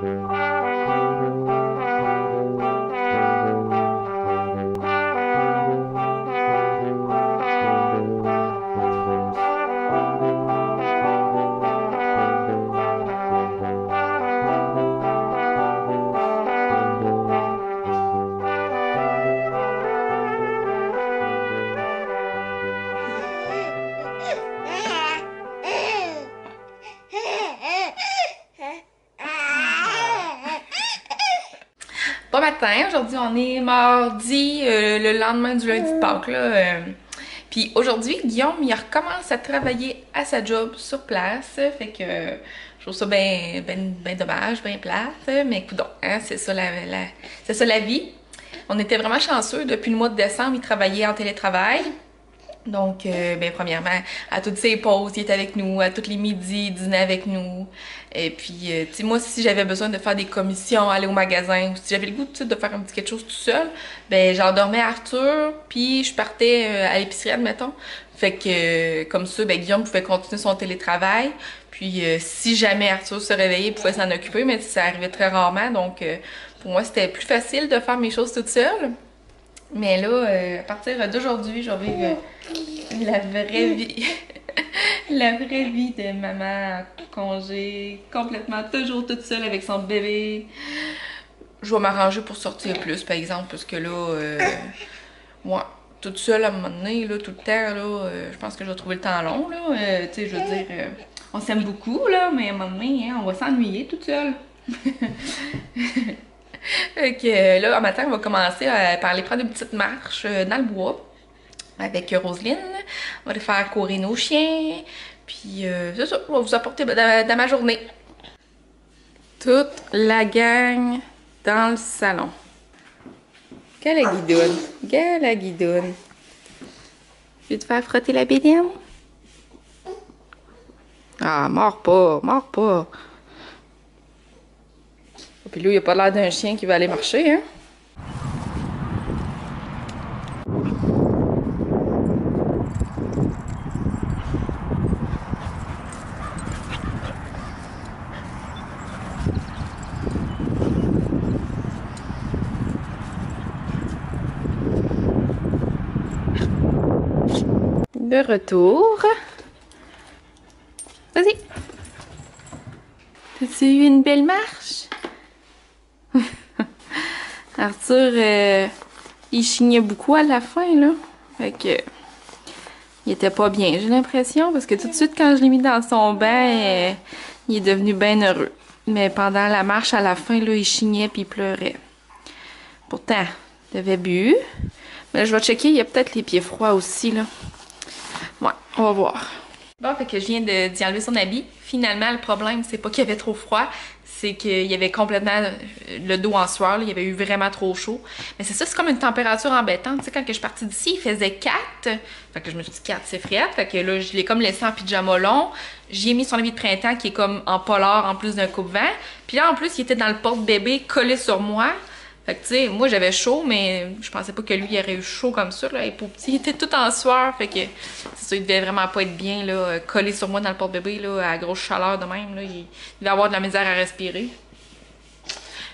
Música Bon matin, aujourd'hui on est mardi, euh, le lendemain du lundi de Pâques là. euh. Puis aujourd'hui, Guillaume, il recommence à travailler à sa job sur place, fait que euh, je trouve ça bien ben, ben dommage, bien plate, mais écoute, hein, c'est ça la, la- c'est ça la vie. On était vraiment chanceux, depuis le mois de décembre, il travaillait en télétravail. Donc, euh, ben, premièrement, à toutes ses pauses, il était avec nous, à tous les midis, il dînait avec nous. Et puis, euh, tu sais, moi, si j'avais besoin de faire des commissions, aller au magasin, ou si j'avais le goût de faire un petit quelque chose tout seul, ben, j'endormais Arthur, puis je partais euh, à l'épicerie, admettons. Fait que, euh, comme ça, ben, Guillaume pouvait continuer son télétravail. Puis, euh, si jamais Arthur se réveillait, il pouvait s'en occuper, mais ça arrivait très rarement. Donc, pour moi, c'était plus facile de faire mes choses toute seule. Mais là, euh, à partir d'aujourd'hui, je vais vivre la vraie vie. la vraie vie de maman en congé, complètement toujours toute seule avec son bébé. Je vais m'arranger pour sortir plus, par exemple, parce que là, euh, moi, toute seule à un moment donné, là, tout le temps, là, euh, je pense que je vais trouver le temps long, là. Tu sais, je veux dire, on s'aime beaucoup, là, mais à un moment donné, hein, on va s'ennuyer toute seule. Que là, un matin, on va commencer par aller prendre une petite marche euh, dans le bois avec euh, Roselyne. On va aller faire courir nos chiens. Puis euh, c'est ça, on va vous apporter dans, ma journée. Toute la gang dans le salon. Quelle la guidoune. Quelle la guidoune. Je vais te faire frotter la bédaine. Ah, mors pas, mors pas. Puis lui, il a pas l'air d'un chien qui va aller marcher, hein? De retour. Vas-y. T'as-tu eu une belle marche? Arthur, euh, il chignait beaucoup à la fin, là. Fait que. Il était pas bien, j'ai l'impression, parce que tout de suite, quand je l'ai mis dans son bain, euh, il est devenu bien heureux. Mais pendant la marche, à la fin, là, il chignait puis il pleurait. Pourtant, il avait bu. Mais je vais checker, il y a peut-être les pieds froids aussi, là. Ouais, on va voir. Bon, fait que je viens de- d'y enlever son habit. Finalement, le problème, c'est pas qu'il y avait trop froid, c'est qu'il y avait complètement euh, le dos en sueur, là. il y avait eu vraiment trop chaud. Mais c'est ça, c'est comme une température embêtante. Tu sais, quand que je suis partie d'ici, il faisait 4. Fait que je me suis dit 4, c'est frais. Fait que là, je l'ai comme laissé en pyjama long. J'y ai mis son habit de printemps qui est comme en polar en plus d'un coupe-vent. Puis là, en plus, il était dans le porte-bébé collé sur moi. Fait que, tu sais, moi, j'avais chaud, mais je pensais pas que lui, il aurait eu chaud comme ça, là. Et pour petit, il était tout en sueur. Fait que, c'est ça, il devait vraiment pas être bien, là, collé sur moi dans le porte-bébé, là, à grosse chaleur de même, là. Il devait avoir de la misère à respirer.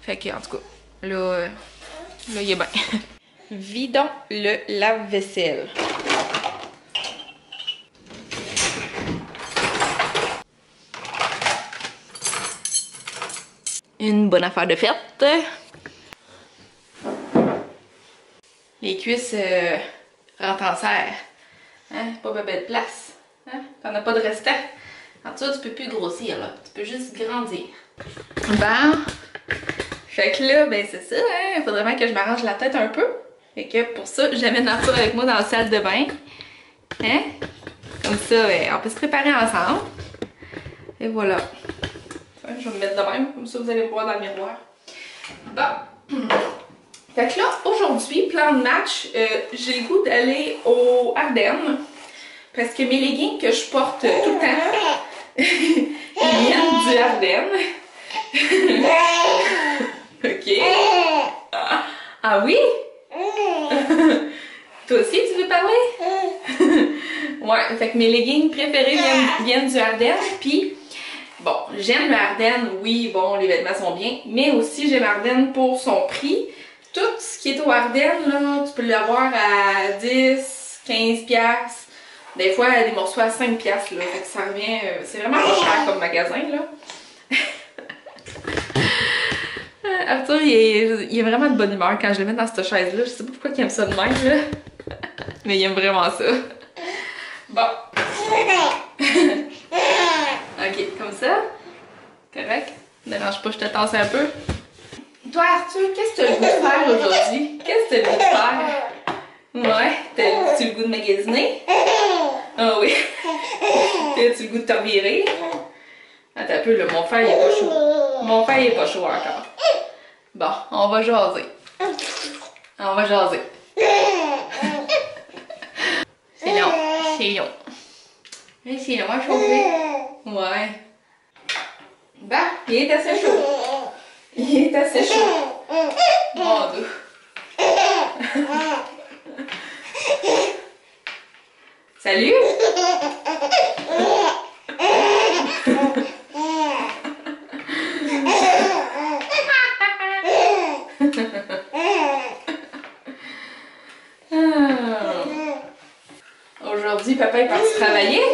Fait que, en tout cas, là, là, il est bien. Vidons le lave-vaisselle. Une bonne affaire de fête. Les cuisses euh, rentrent en serre. Hein? Pas ma belle place. Hein? T'en as pas de restant. En tout cas, tu peux plus grossir, là. Tu peux juste grandir. Bon. Fait que là, ben c'est ça, hein? Il faudrait bien que je m'arrange la tête un peu. Fait que pour ça, j'amène Arthur avec moi dans la salle de bain. Hein? Comme ça, ben, on peut se préparer ensemble. Et voilà. Je vais me mettre de même, comme ça vous allez me voir dans le miroir. Bon. Fait que là, aujourd'hui, plan de match, euh, j'ai le goût d'aller au Ardennes. Parce que mes leggings que je porte tout le temps, viennent du Ardennes. ok. Ah, ah oui? Toi aussi, tu veux parler? ouais, fait que mes leggings préférés viennent, viennent du Ardennes. Puis, bon, j'aime le Ardennes, oui, bon, les vêtements sont bien, mais aussi j'aime Ardennes pour son prix. Tout ce qui est au Ardennes, là, tu peux l'avoir à 10, 15 piastres. Des fois, des morceaux à 5 piastres, là. Ça revient... euh, c'est vraiment pas cher comme magasin, là. Arthur, il est, il est vraiment de bonne humeur quand je le mets dans cette chaise-là. Je sais pas pourquoi il aime ça de même, là. Mais il aime vraiment ça. Bon. ok, comme ça. Correct? Dérange pas, je te tasse un peu. Toi, Arthur, qu'est-ce que tu as le goût de faire aujourd'hui? Qu'est-ce que tu as le goût de faire? Ouais, t'as-tu le goût de magasiner? Ah oui. T'as-tu le goût de te revirer? Attends un peu, là, mon fer, il est pas chaud. Mon fer, il est pas chaud encore. Bon, on va jaser. On va jaser. C'est long, c'est long. Mais c'est long à chauffer. Ouais. Bah, il est assez chaud. Est assez chaud. Salut! Ah. Aujourd'hui, papa est parti travailler.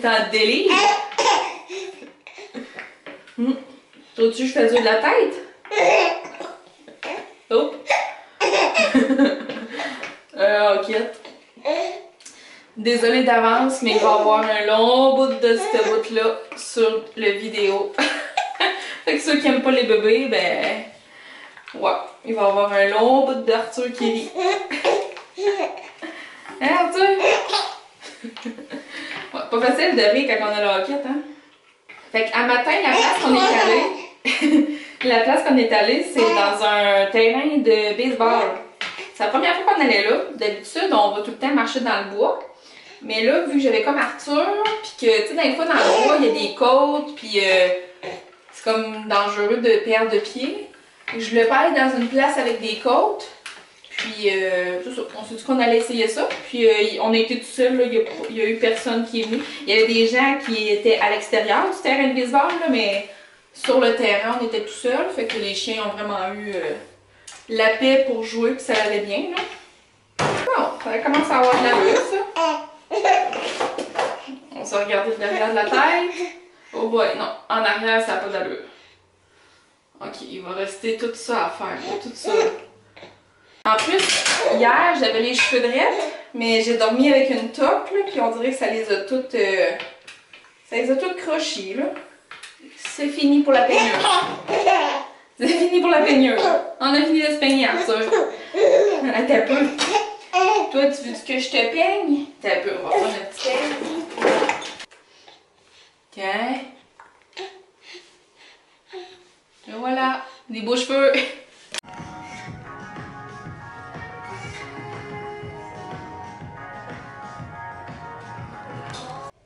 T'es en délire? Hmm. Que je fais de la tête? Oh! euh, ok. Désolée d'avance, mais il va y avoir un long bout de ce bout-là sur le vidéo. fait que ceux qui aiment pas les bébés, ben... Ouais, il va y avoir un long bout d'Arthur qui rit. Hein, Arthur? Pas facile de rire quand on a la hoquette, hein? Fait qu'à matin, la place qu'on est allé, la place qu'on est allé, c'est dans un terrain de baseball. C'est la première fois qu'on allait là. D'habitude, on va tout le temps marcher dans le bois. Mais là, vu que j'avais comme Arthur, puis que, tu sais, des fois, dans le bois, il y a des côtes, puis euh, c'est comme dangereux de perdre de pied. Je voulais pas aller dans une place avec des côtes. Puis, euh, c'est ça. on s'est dit qu'on allait essayer ça. Puis, euh, on a été tout seul. Il y a, eu personne qui est venu. Il y avait des gens qui étaient à l'extérieur du terrain de baseball, là, mais sur le terrain, on était tout seul. Fait que les chiens ont vraiment eu euh, la paix pour jouer, puis ça allait bien, là. Bon, ça commence à avoir de l'allure, ça. On s'est regardé derrière de la tête. Oh boy, non, en arrière, ça n'a pas d'allure. Ok, il va rester tout ça à faire, tout ça. En plus, hier, j'avais les cheveux drettes, mais j'ai dormi avec une toque, là, puis on dirait que ça les a toutes... euh, ça les a toutes crochées, là. C'est fini pour la peignure. C'est fini pour la peignure. On a fini de se peigner. Attends un peu. Toi, tu veux que je te peigne? T'as peu, on va prendre un petit peigne. Tiens. Et voilà, des beaux cheveux.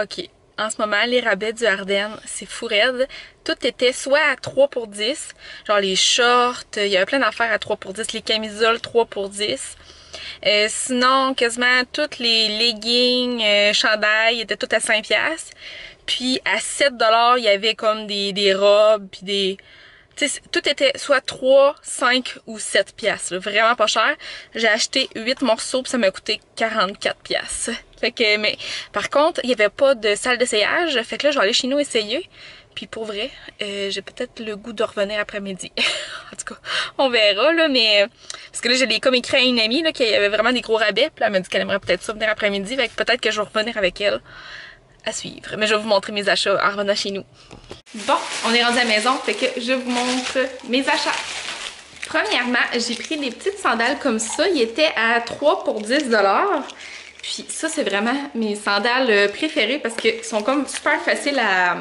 OK. En ce moment, les rabais du Ardennes, c'est fou raide. Tout était soit à 3 pour 10, genre les shorts, il y avait plein d'affaires à 3 pour 10, les camisoles 3 pour 10. Euh, sinon, quasiment toutes les leggings, euh, chandails étaient toutes à 5 piastres. Puis à 7 dollars, il y avait comme des, des robes puis des tout était soit 3, 5 ou 7 piastres, vraiment pas cher. J'ai acheté 8 morceaux puis ça m'a coûté 44 piastres. Fait que mais par contre, il y avait pas de salle d'essayage, fait que là je vais aller chez nous essayer. Puis pour vrai, euh, j'ai peut-être le goût de revenir après-midi. en tout cas, on verra là, mais parce que là j'ai comme écrit à une amie là qu'il y avait vraiment des gros rabais, puis là, elle m'a dit qu'elle aimerait peut-être ça venir après-midi, fait que peut-être que je vais revenir avec elle à suivre. Mais je vais vous montrer mes achats en revenant chez nous. Bon, on est rendu à la maison, fait que je vous montre mes achats. Premièrement, j'ai pris des petites sandales comme ça. Ils étaient à 3 pour 10 Puis ça, c'est vraiment mes sandales euh, préférées parce qu'ils sont comme super faciles à,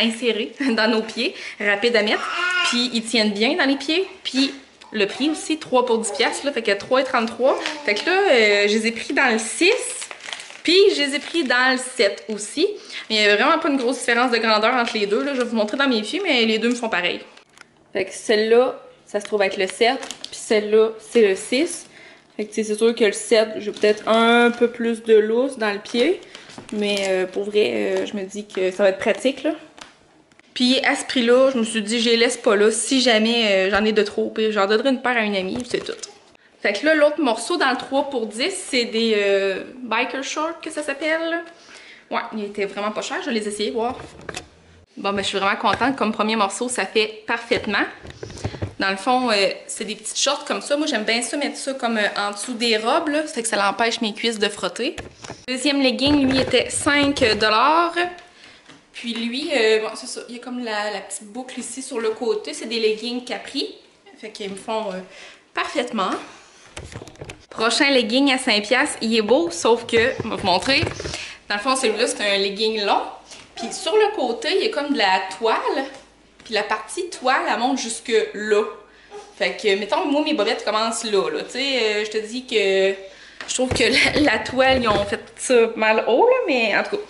insérer dans nos pieds, rapides à mettre. Puis ils tiennent bien dans les pieds. Puis le prix aussi, 3 pour 10 piastres, là, fait que 3,33. Fait que là, euh, je les ai pris dans le 6. Puis je les ai pris dans le 7 aussi. Mais il n'y a vraiment pas une grosse différence de grandeur entre les deux. Là. Je vais vous montrer dans mes filles, mais les deux me font pareil. Fait que celle-là, ça se trouve être le 7, puis celle-là, c'est le 6. Fait que c'est sûr que le 7, j'ai peut-être un peu plus de lousse dans le pied. Mais euh, pour vrai, euh, je me dis que ça va être pratique, là. Puis à ce prix-là, je me suis dit, je les laisse pas là. Si jamais euh, j'en ai de trop, puis j'en donnerai une paire à une amie, c'est tout. Fait que là, l'autre morceau dans le 3 pour 10, c'est des biker shorts que ça s'appelle. Ouais, il était vraiment pas cher, je vais les essayer, voir. Bon, ben je suis vraiment contente. Comme premier morceau, ça fait parfaitement. Dans le fond, euh, c'est des petites shorts comme ça. Moi, j'aime bien ça, mettre ça comme euh, en dessous des robes. Ça fait que ça l'empêche mes cuisses de frotter. deuxième legging, lui, était 5 Puis lui, euh, bon, c'est ça. Il y a comme la, petite boucle ici sur le côté. C'est des leggings Capri. Fait qu'ils me font parfaitement. Prochain legging à 5 Il est beau, sauf que, je vais vous montrer. Dans le fond, celui-là, c'est un legging long. Puis sur le côté, il y a comme de la toile. Puis la partie toile, elle monte jusque là. Fait que, mettons, moi, mes bobettes commencent là, là. Tu sais, euh, je te dis que je trouve que la, toile, ils ont fait ça mal haut, là, mais en tout cas,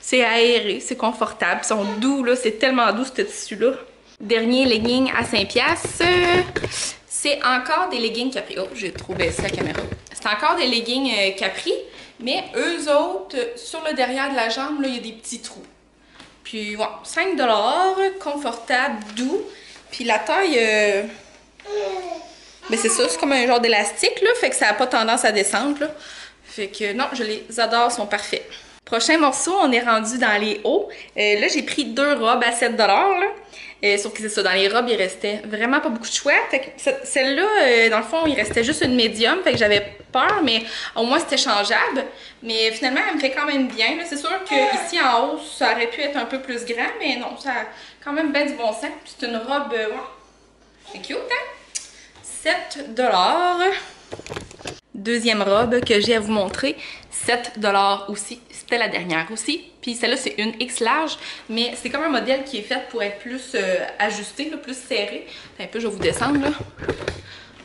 c'est aéré, c'est confortable. Ils sont doux, là. C'est tellement doux, ce tissu-là. Dernier legging à 5$. C'est encore des leggings Capri. Oh, j'ai trop baissé la caméra. C'est encore des leggings euh, Capri, mais eux autres, sur le derrière de la jambe, là, il y a des petits trous. Puis, ouais, 5 confortable, doux. Puis la taille, euh... mais c'est ça, c'est comme un genre d'élastique, là, fait que ça n'a pas tendance à descendre. Fait que non, je les adore, sont parfaits. Prochain morceau, on est rendu dans les hauts. Euh, là, j'ai pris deux robes à 7 là. Euh, sauf que c'est ça, dans les robes, il restait vraiment pas beaucoup de choix. Celle-là, euh, dans le fond, il restait juste une médium, fait que j'avais peur, mais au moins c'était changeable. Mais finalement, elle me fait quand même bien. C'est sûr qu'ici en haut, ça aurait pu être un peu plus grand, mais non, ça a quand même bien du bon sens. C'est une robe, euh, c'est cute, hein? 7 Deuxième robe que j'ai à vous montrer, 7 aussi. C'était la dernière aussi. Puis celle-là, c'est une X large, mais c'est comme un modèle qui est fait pour être plus euh, ajusté, plus serré. Un peu, je vais vous descendre, là.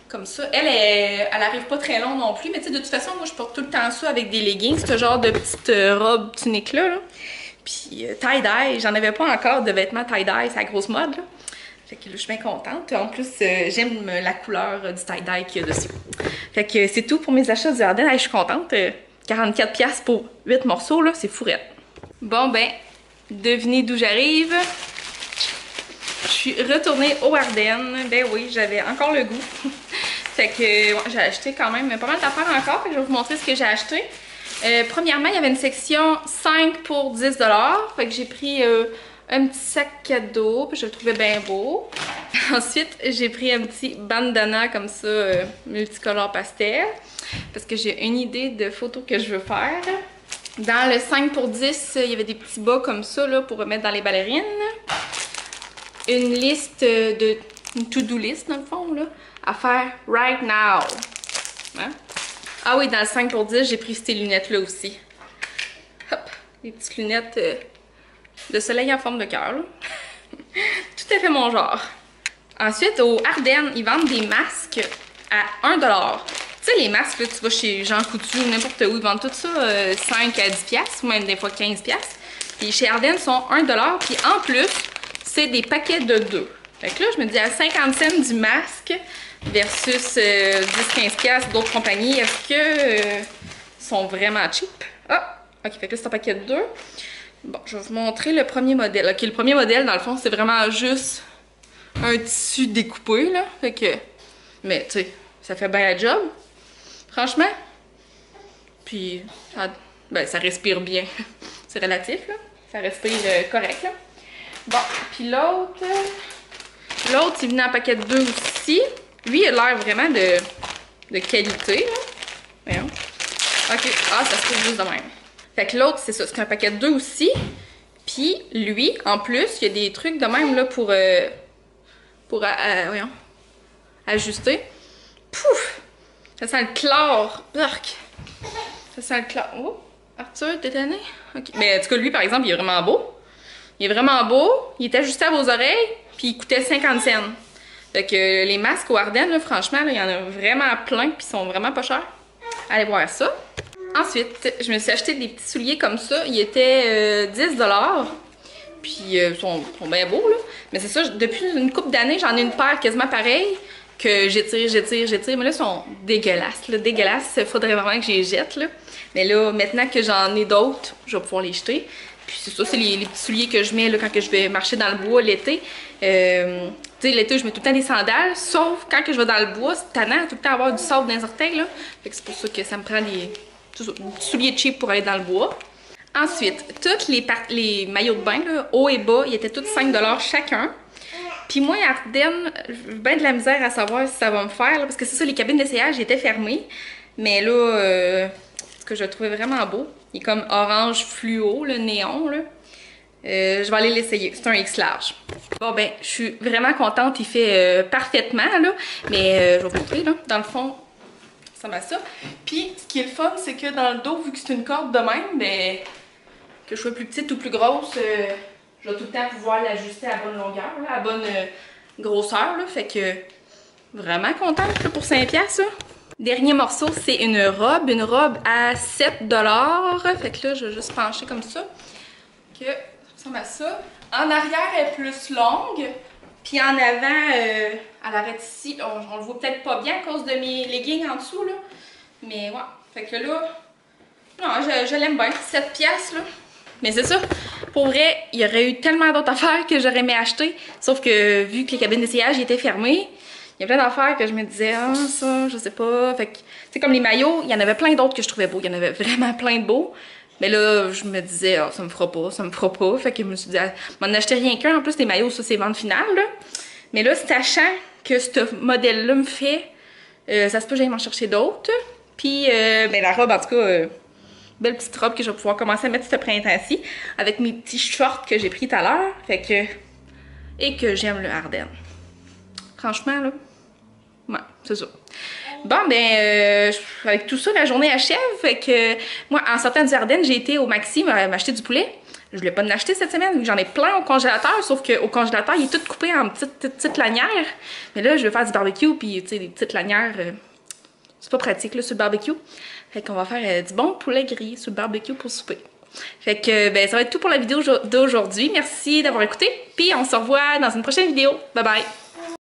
Comme ça. Elle, elle, arrive pas très long non plus, mais tu sais, de toute façon, moi, je porte tout le temps ça avec des leggings, ce genre de petite euh, robe tunique-là. Puis euh, tie-dye, j'en avais pas encore de vêtements tie-dye, c'est la grosse mode, là. Fait que je suis bien contente. En plus, j'aime la couleur du tie-dye qu'il y a dessus. Fait que c'est tout pour mes achats du Ardennes. je suis contente. 44$ pour 8 morceaux, là, c'est fourrette. Bon, ben, devinez d'où j'arrive. Je suis retournée au Ardennes. Ben oui, j'avais encore le goût. fait que j'ai acheté quand même pas mal d'affaires encore. je vais vous montrer ce que j'ai acheté. Euh, premièrement, il y avait une section 5 pour 10$. Fait que j'ai pris euh, un petit sac cadeau. Puis je le trouvais bien beau. Ensuite, j'ai pris un petit bandana comme ça, euh, multicolore pastel parce que j'ai une idée de photos que je veux faire. Dans le 5 pour 10, il y avait des petits bas comme ça pour remettre dans les ballerines. Une liste de... une to-do list dans le fond là, à faire right now. Hein? Ah oui, dans le 5 pour 10, j'ai pris ces lunettes là aussi. Hop, des petites lunettes euh, de soleil en forme de cœur. Tout à fait mon genre. Ensuite, au Ardennes, ils vendent des masques à 1$. Tu sais, les masques, là, tu vas chez Jean Coutu ou n'importe où, ils vendent tout ça 5 euh, à 10 pièces ou même des fois 15 pièces. Puis chez Ardennes, ils sont 1 Puis en plus, c'est des paquets de 2. Fait que là, je me dis à 50 cents du masque versus 10-15 euh, pièces d'autres compagnies, est-ce que euh, sont vraiment cheap? Ah, ok, fait que là, c'est un paquet de 2. Bon, je vais vous montrer le premier modèle. Ok, le premier modèle, dans le fond, c'est vraiment juste un tissu découpé, là. Fait que, mais tu sais, ça fait bien la job. Franchement. Puis, ça, ben, ça respire bien. C'est relatif, là. Ça respire euh, correct, là. Bon, puis l'autre... L'autre, il venait en paquet de deux aussi. Lui, il a l'air vraiment de, de qualité, là. Voyons. OK. Ah, ça se trouve juste de même. Fait que l'autre, c'est ça. C'est un paquet de deux aussi. Puis, lui, en plus, il y a des trucs de même, là, pour... Euh, pour, euh, voyons, ajuster. Pouf! Ça sent le chlore. Ça sent le chlore. Oh, Arthur, t'es? OK. Mais en tout cas, lui, par exemple, il est vraiment beau. Il est vraiment beau. Il est ajustable aux oreilles. Puis il coûtait 50 cents. Fait que les masques au Ardennes, franchement, il y en a vraiment plein. Puis ils sont vraiment pas chers. Allez voir ça. Ensuite, je me suis acheté des petits souliers comme ça. Ils étaient 10 euh, Puis euh, ils sont, bien beaux, là. Mais c'est ça, depuis une couple d'années, j'en ai une paire quasiment pareille que j'étire, j'étire, j'étire. Mais là, ils sont dégueulasses, là. Dégueulasses. Faudrait vraiment que je les jette, là. Mais là, maintenant que j'en ai d'autres, je vais pouvoir les jeter. Puis c'est ça, c'est les, les petits souliers que je mets là, quand que je vais marcher dans le bois l'été. Euh, tu sais, l'été, je mets tout le temps des sandales, sauf quand que je vais dans le bois, c'est tannant tout le temps avoir du sable dans les orteils, là. Fait que c'est pour ça que ça me prend des, souliers cheap pour aller dans le bois. Ensuite, toutes les, les maillots de bain, haut et bas, ils étaient tous 5$ chacun. Puis moi, Ardennes, j'ai bien de la misère à savoir si ça va me faire, là, parce que c'est ça, les cabines d'essayage étaient fermées. Mais là, euh, ce que je trouvais vraiment beau, il est comme orange fluo, le néon, là. Euh, je vais aller l'essayer. C'est un X large. Bon, ben, je suis vraiment contente. Il fait euh, parfaitement, là. Mais euh, je vais vous montrer, là. Dans le fond, ça m'a ça. Puis, ce qui est le fun, c'est que dans le dos, vu que c'est une corde de même, ben, que je sois plus petite ou plus grosse, euh, je vais tout le temps pouvoir l'ajuster à bonne longueur, là, à bonne euh, grosseur, là. Fait que, vraiment contente, pour 5 piastres, là. Dernier morceau, c'est une robe. Une robe à 7 Fait que là, je vais juste pencher comme ça. Que ça ressemble à ça. En arrière, elle est plus longue. Puis en avant, euh, elle arrête ici. On, le voit peut-être pas bien à cause de mes leggings en dessous, là. Mais ouais. Fait que là, non, je, l'aime bien. 7 piastres, là. Mais c'est ça. Pour vrai, il y aurait eu tellement d'autres affaires que j'aurais aimé acheter. Sauf que vu que les cabines d'essayage étaient fermées, il y a plein d'affaires que je me disais, ah, ça, je sais pas. Fait que, c'est comme les maillots, il y en avait plein d'autres que je trouvais beaux. Il y en avait vraiment plein de beaux. Mais là, je me disais, ah, ça me fera pas, ça me fera pas. Fait que je me suis dit, ah, m'en acheter rien qu'un. En plus, les maillots, ça, c'est vente finale, là. Mais là, sachant que ce modèle-là me fait, euh, ça se peut que j'aille m'en chercher d'autres. Puis, euh, ben, la robe, en tout cas, euh, belle petite robe que je vais pouvoir commencer à mettre ce printemps-ci avec mes petits shorts que j'ai pris tout à l'heure. Fait que. Et que j'aime le Ardennes. Franchement, là. Ouais, c'est ça. Bon, ben, euh, avec tout ça, la journée achève. Fait que moi, en sortant du Ardennes, j'ai été au Maxi m'a- m'acheter du poulet. Je voulais pas en acheter cette semaine, j'en ai plein au congélateur, sauf qu'au congélateur, il est tout coupé en petites, petites, petites lanières. Mais là, je vais faire du barbecue, puis tu sais, des petites lanières, euh, c'est pas pratique, là, sur le barbecue. Fait qu'on va faire euh, du bon poulet grillé sur le barbecue pour souper. Fait que, ben, ça va être tout pour la vidéo d'aujourd'hui. Merci d'avoir écouté, puis on se revoit dans une prochaine vidéo. Bye bye!